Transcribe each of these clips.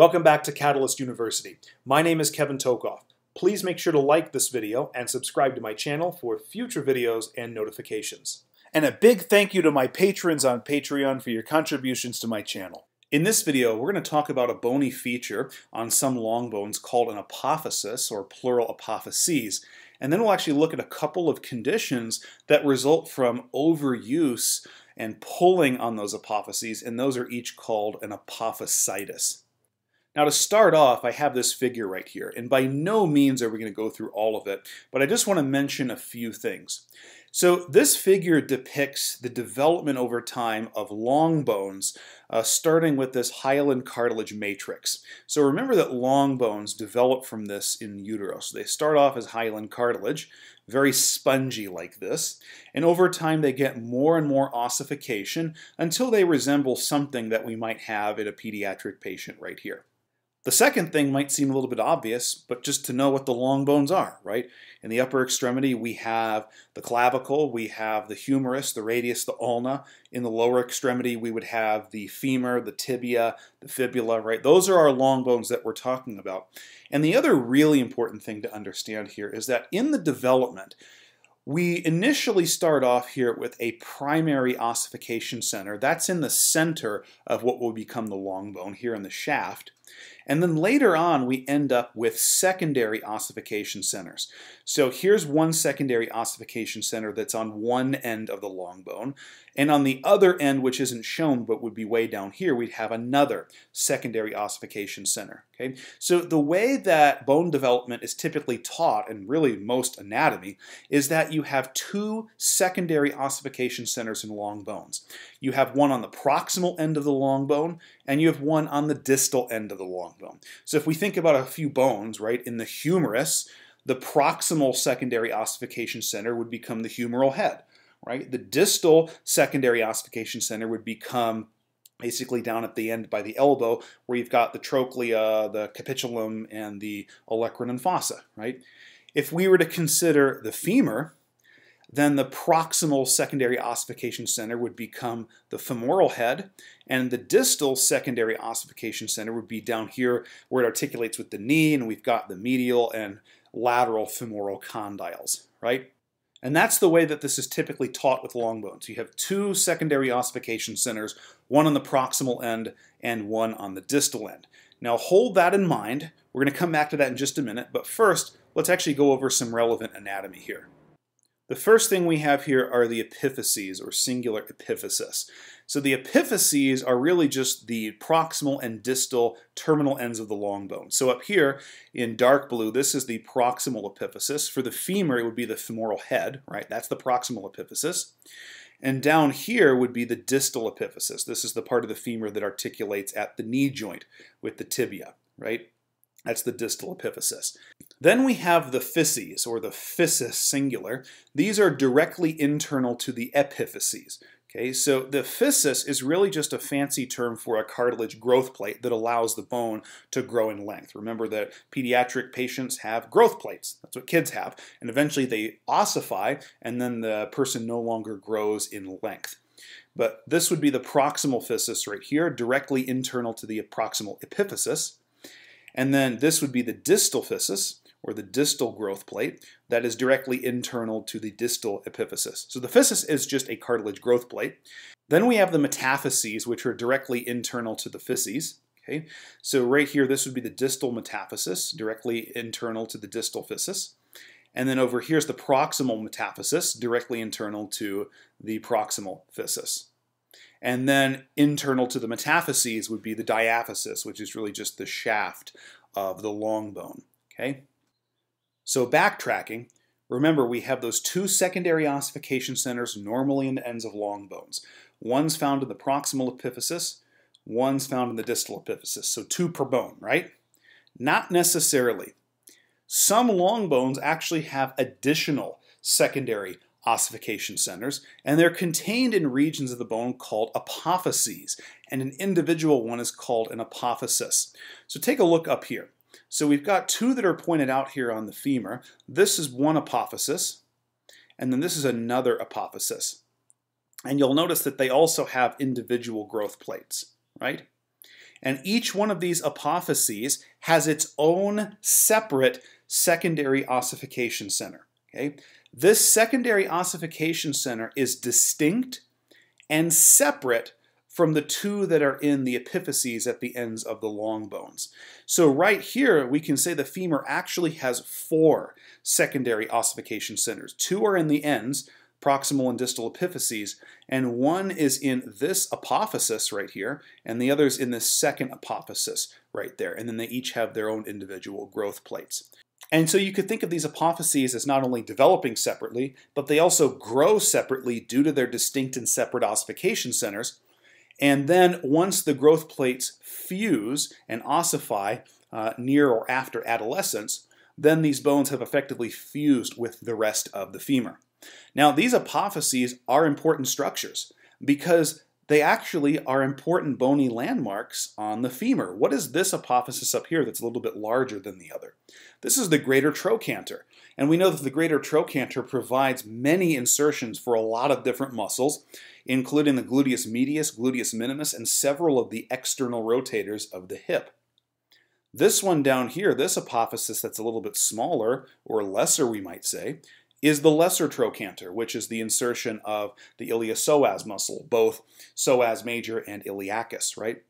Welcome back to Catalyst University. My name is Kevin Tokoph. Please make sure to like this video and subscribe to my channel for future videos and notifications. And a big thank you to my patrons on Patreon for your contributions to my channel. In this video, we're going to talk about a bony feature on some long bones called an apophysis, or plural apophyses. And then we'll actually look at a couple of conditions that result from overuse and pulling on those apophyses, and those are each called an apophysitis. Now to start off, I have this figure right here, and by no means are we going to go through all of it, but I just want to mention a few things. So this figure depicts the development over time of long bones, uh, starting with this hyaline cartilage matrix. So remember that long bones develop from this in utero. So they start off as hyaline cartilage, very spongy like this, and over time they get more and more ossification until they resemble something that we might have in a pediatric patient right here. The second thing might seem a little bit obvious, but just to know what the long bones are, right? In the upper extremity, we have the clavicle, we have the humerus, the radius, the ulna. In the lower extremity, we would have the femur, the tibia, the fibula, right? Those are our long bones that we're talking about. And the other really important thing to understand here is that in the development, we initially start off here with a primary ossification center. That's in the center of what will become the long bone here in the shaft. And then later on, we end up with secondary ossification centers. So here's one secondary ossification center that's on one end of the long bone. And on the other end, which isn't shown but would be way down here, we'd have another secondary ossification center. Okay? So the way that bone development is typically taught, and really most anatomy, is that you have two secondary ossification centers in long bones. You have one on the proximal end of the long bone, and you have one on the distal end of the long bone. So if we think about a few bones, right, in the humerus, the proximal secondary ossification center would become the humeral head, right? The distal secondary ossification center would become basically down at the end by the elbow where you've got the trochlea, the capitulum, and the olecranon fossa, right? If we were to consider the femur, then the proximal secondary ossification center would become the femoral head, and the distal secondary ossification center would be down here where it articulates with the knee, and we've got the medial and lateral femoral condyles, right? And that's the way that this is typically taught with long bones. You have two secondary ossification centers, one on the proximal end and one on the distal end. Now hold that in mind. We're going to come back to that in just a minute, but first, let's actually go over some relevant anatomy here. The first thing we have here are the epiphyses, or singular epiphysis. So the epiphyses are really just the proximal and distal terminal ends of the long bone. So up here in dark blue, this is the proximal epiphysis. For the femur, it would be the femoral head, right? That's the proximal epiphysis. And down here would be the distal epiphysis. This is the part of the femur that articulates at the knee joint with the tibia, right? That's the distal epiphysis. Then we have the physes, or the physis singular. These are directly internal to the epiphyses. Okay, so the physis is really just a fancy term for a cartilage growth plate that allows the bone to grow in length. Remember that pediatric patients have growth plates. That's what kids have. And eventually they ossify, and then the person no longer grows in length. But this would be the proximal physis right here, directly internal to the proximal epiphysis. And then this would be the distal physis, or the distal growth plate, that is directly internal to the distal epiphysis. So the physis is just a cartilage growth plate. Then we have the metaphyses, which are directly internal to the physes. Okay, so right here, this would be the distal metaphysis, directly internal to the distal physis. And then over here is the proximal metaphysis, directly internal to the proximal physis. And then internal to the metaphyses would be the diaphysis, which is really just the shaft of the long bone. Okay. So backtracking, remember we have those two secondary ossification centers normally in the ends of long bones. One's found in the proximal epiphysis, one's found in the distal epiphysis, so two per bone, right? Not necessarily. Some long bones actually have additional secondary ossification centers, and they're contained in regions of the bone called apophyses, and an individual one is called an apophysis. So take a look up here. So we've got two that are pointed out here on the femur. This is one apophysis, and then this is another apophysis. And you'll notice that they also have individual growth plates, right? And each one of these apophyses has its own separate secondary ossification center. Okay? This secondary ossification center is distinct and separate from the two that are in the epiphyses at the ends of the long bones. So right here, we can say the femur actually has four secondary ossification centers. Two are in the ends, proximal and distal epiphyses, and one is in this apophysis right here, and the other is in this second apophysis right there, and then they each have their own individual growth plates. And so you could think of these apophyses as not only developing separately, but they also grow separately due to their distinct and separate ossification centers. And then once the growth plates fuse and ossify uh, near or after adolescence, then these bones have effectively fused with the rest of the femur. Now, these apophyses are important structures because they actually are important bony landmarks on the femur. What is this apophysis up here that's a little bit larger than the other? This is the greater trochanter. And we know that the greater trochanter provides many insertions for a lot of different muscles, including the gluteus medius, gluteus minimus, and several of the external rotators of the hip. This one down here, this apophysis that's a little bit smaller, or lesser we might say, is the lesser trochanter, which is the insertion of the iliopsoas muscle, both psoas major and iliacus, right?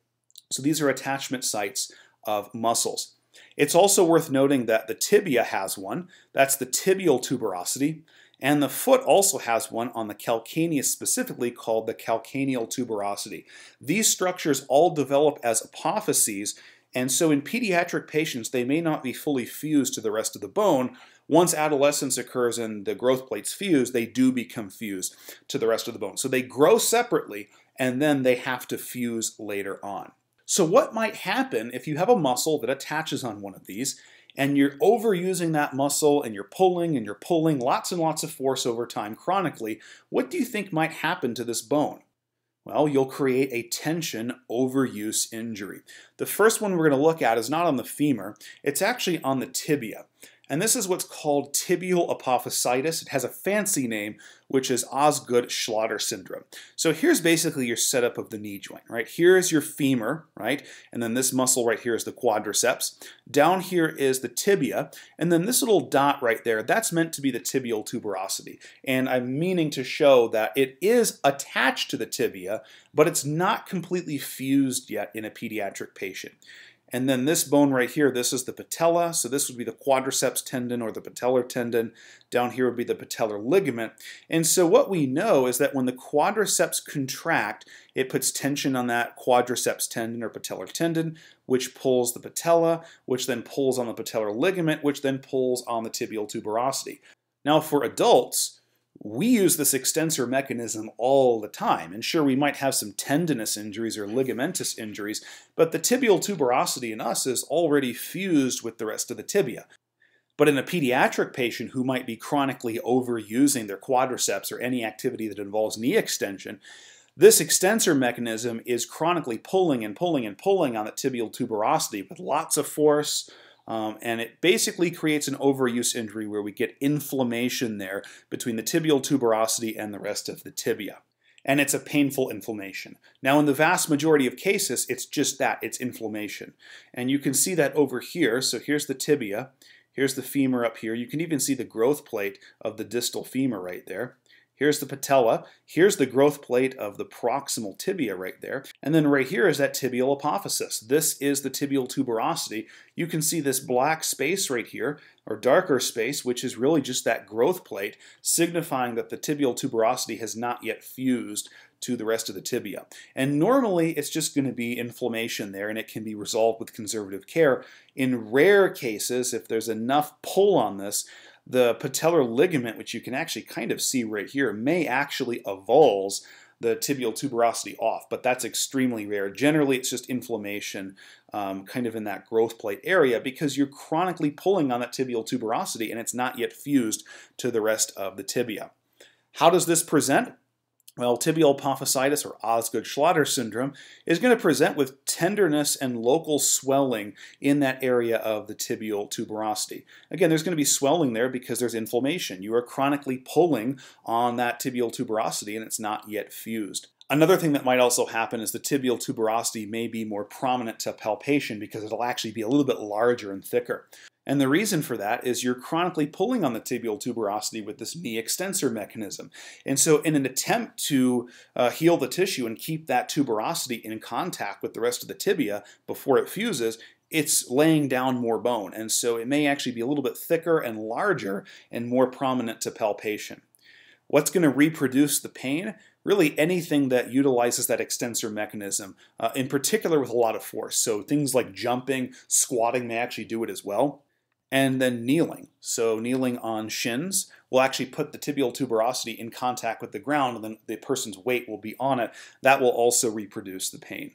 So these are attachment sites of muscles. It's also worth noting that the tibia has one, that's the tibial tuberosity, and the foot also has one on the calcaneus specifically called the calcaneal tuberosity. These structures all develop as apophyses, and so in pediatric patients, they may not be fully fused to the rest of the bone, once adolescence occurs and the growth plates fuse, they do become fused to the rest of the bone. So they grow separately and then they have to fuse later on. So what might happen if you have a muscle that attaches on one of these and you're overusing that muscle and you're pulling and you're pulling lots and lots of force over time chronically, what do you think might happen to this bone? Well, you'll create a tension overuse injury. The first one we're going to look at is not on the femur, it's actually on the tibia. And this is what's called tibial apophysitis. It has a fancy name, which is Osgood-Schlatter syndrome. So here's basically your setup of the knee joint, right? Here's your femur, right? And then this muscle right here is the quadriceps. Down here is the tibia. And then this little dot right there, that's meant to be the tibial tuberosity. And I'm meaning to show that it is attached to the tibia, but it's not completely fused yet in a pediatric patient. And then this bone right here, this is the patella. So this would be the quadriceps tendon or the patellar tendon. Down here would be the patellar ligament. And so what we know is that when the quadriceps contract, it puts tension on that quadriceps tendon or patellar tendon, which pulls the patella, which then pulls on the patellar ligament, which then pulls on the tibial tuberosity. Now for adults, we use this extensor mechanism all the time. And sure, we might have some tendinous injuries or mm-hmm. ligamentous injuries, but the tibial tuberosity in us is already fused with the rest of the tibia. But in a pediatric patient who might be chronically overusing their quadriceps or any activity that involves knee extension, this extensor mechanism is chronically pulling and pulling and pulling on the tibial tuberosity with lots of force, um, and it basically creates an overuse injury where we get inflammation there between the tibial tuberosity and the rest of the tibia. And it's a painful inflammation. Now, in the vast majority of cases, it's just that it's inflammation. And you can see that over here. So here's the tibia, here's the femur up here. You can even see the growth plate of the distal femur right there. Here's the patella. Here's the growth plate of the proximal tibia right there. And then right here is that tibial apophysis. This is the tibial tuberosity. You can see this black space right here, or darker space, which is really just that growth plate, signifying that the tibial tuberosity has not yet fused to the rest of the tibia. And normally it's just going to be inflammation there and it can be resolved with conservative care. In rare cases, if there's enough pull on this, the patellar ligament, which you can actually kind of see right here, may actually avulse the tibial tuberosity off, but that's extremely rare. Generally, it's just inflammation um, kind of in that growth plate area because you're chronically pulling on that tibial tuberosity and it's not yet fused to the rest of the tibia. How does this present? Well, tibial apophysitis or Osgood-Schlatter syndrome is going to present with tenderness and local swelling in that area of the tibial tuberosity. Again, there's going to be swelling there because there's inflammation. You are chronically pulling on that tibial tuberosity and it's not yet fused. Another thing that might also happen is the tibial tuberosity may be more prominent to palpation because it'll actually be a little bit larger and thicker. And the reason for that is you're chronically pulling on the tibial tuberosity with this knee extensor mechanism. And so, in an attempt to uh, heal the tissue and keep that tuberosity in contact with the rest of the tibia before it fuses, it's laying down more bone. And so, it may actually be a little bit thicker and larger and more prominent to palpation. What's going to reproduce the pain? really anything that utilizes that extensor mechanism, uh, in particular with a lot of force. So things like jumping, squatting may actually do it as well. And then kneeling. So kneeling on shins will actually put the tibial tuberosity in contact with the ground, and then the person's weight will be on it. That will also reproduce the pain.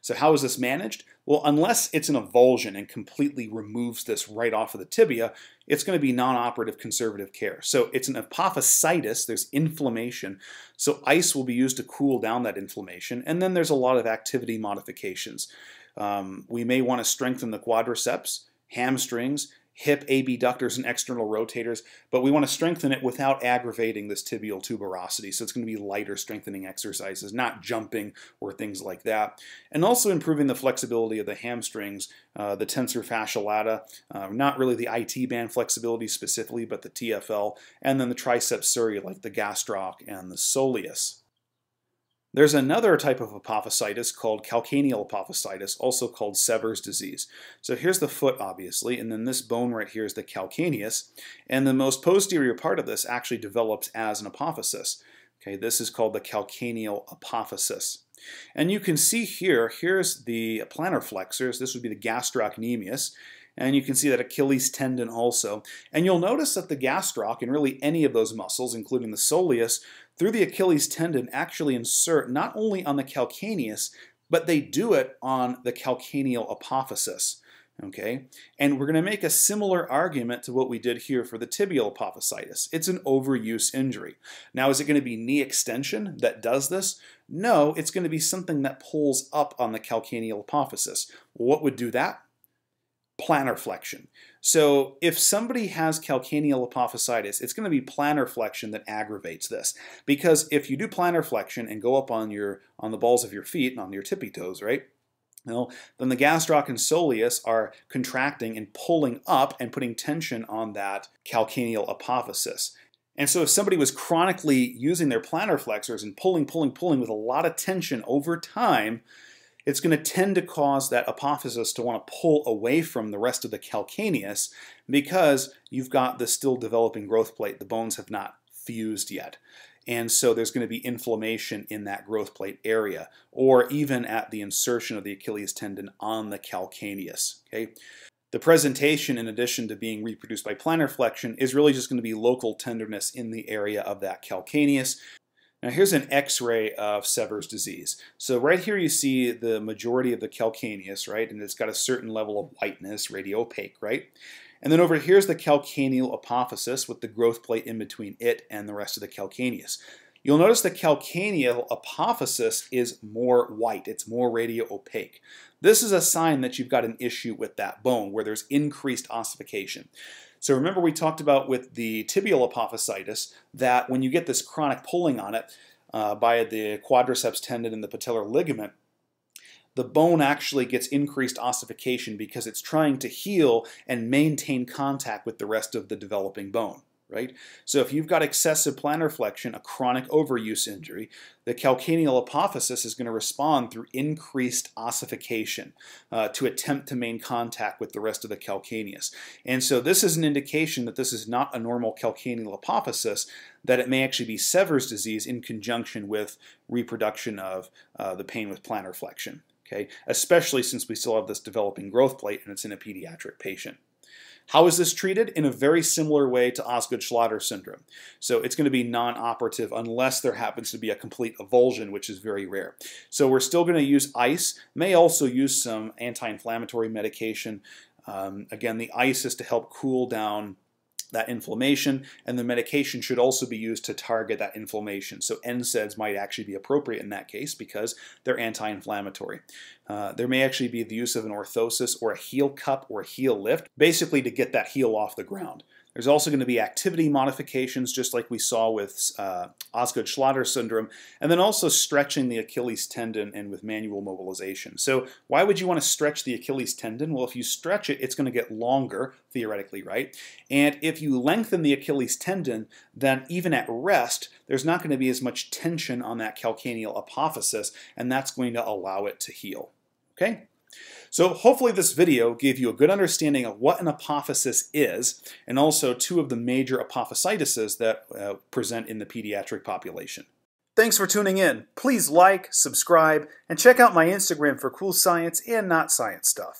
So how is this managed? Well, unless it's an avulsion and completely removes this right off of the tibia, it's going to be non-operative conservative care. So it's an apophysitis, there's inflammation. So ice will be used to cool down that inflammation. And then there's a lot of activity modifications. Um, we may want to strengthen the quadriceps, hamstrings, hip abductors and external rotators, but we want to strengthen it without aggravating this tibial tuberosity. So it's going to be lighter strengthening exercises, not jumping or things like that. And also improving the flexibility of the hamstrings, uh, the tensor fascia lata, uh, not really the IT band flexibility specifically, but the TFL, and then the triceps surae like the gastroc and the soleus. There's another type of apophysitis called calcaneal apophysitis, also called Sever's disease. So here's the foot, obviously, and then this bone right here is the calcaneus, and the most posterior part of this actually develops as an apophysis. Okay, this is called the calcaneal apophysis. And you can see here, here's the plantar flexors, this would be the gastrocnemius, and you can see that Achilles tendon also. And you'll notice that the gastroc and really any of those muscles, including the soleus, through the Achilles tendon actually insert not only on the calcaneus, but they do it on the calcaneal apophysis. Okay, and we're going to make a similar argument to what we did here for the tibial apophysitis. It's an overuse injury. Now, is it going to be knee extension that does this? No, it's going to be something that pulls up on the calcaneal apophysis. what would do that? Plantar flexion. So if somebody has calcaneal apophysitis, it's going to be plantar flexion that aggravates this. Because if you do plantar flexion and go up on your on the balls of your feet and on your tippy toes, right? Well, then the gastroc and soleus are contracting and pulling up and putting tension on that calcaneal apophysis. And so if somebody was chronically using their plantar flexors and pulling, pulling, pulling with a lot of tension over time, it's going to tend to cause that apophysis to want to pull away from the rest of the calcaneus because you've got the still developing growth plate. The bones have not fused yet. And so there's going to be inflammation in that growth plate area, or even at the insertion of the Achilles tendon on the calcaneus. Okay? The presentation, in addition to being reproduced by plantar flexion, is really just going to be local tenderness in the area of that calcaneus, now here's an x-ray of Sever's disease. So right here you see the majority of the calcaneus, right? And it's got a certain level of whiteness, radiopaque, right? And then over here's the calcaneal apophysis with the growth plate in between it and the rest of the calcaneus. You'll notice the calcaneal apophysis is more white. It's more radiopaque. This is a sign that you've got an issue with that bone where there's increased ossification. So remember we talked about with the tibial apophysitis that when you get this chronic pulling on it uh, by the quadriceps tendon and the patellar ligament, the bone actually gets increased ossification because it's trying to heal and maintain contact with the rest of the developing bone right? So if you've got excessive plantar flexion, a chronic overuse injury, the calcaneal apophysis is going to respond through increased ossification uh, to attempt to maintain contact with the rest of the calcaneus. And so this is an indication that this is not a normal calcaneal apophysis, that it may actually be Sever's disease in conjunction with reproduction of uh, the pain with plantar flexion. Okay, especially since we still have this developing growth plate and it's in a pediatric patient. How is this treated? In a very similar way to Osgood-Schlatter syndrome. So it's going to be non-operative unless there happens to be a complete avulsion, which is very rare. So we're still going to use ice, may also use some anti-inflammatory medication. Um, again, the ice is to help cool down that inflammation, and the medication should also be used to target that inflammation. So NSAIDs might actually be appropriate in that case because they're anti-inflammatory. Uh, there may actually be the use of an orthosis or a heel cup or a heel lift, basically to get that heel off the ground. There's also going to be activity modifications, just like we saw with uh, Osgood-Schlatter syndrome, and then also stretching the Achilles tendon and with manual mobilization. So why would you want to stretch the Achilles tendon? Well, if you stretch it, it's going to get longer, theoretically, right? And if you lengthen the Achilles tendon, then even at rest, there's not going to be as much tension on that calcaneal apophysis, and that's going to allow it to heal. Okay? So hopefully this video gave you a good understanding of what an apophysis is, and also two of the major apophysitis that uh, present in the pediatric population. Thanks for tuning in. Please like, subscribe, and check out my Instagram for cool science and not science stuff.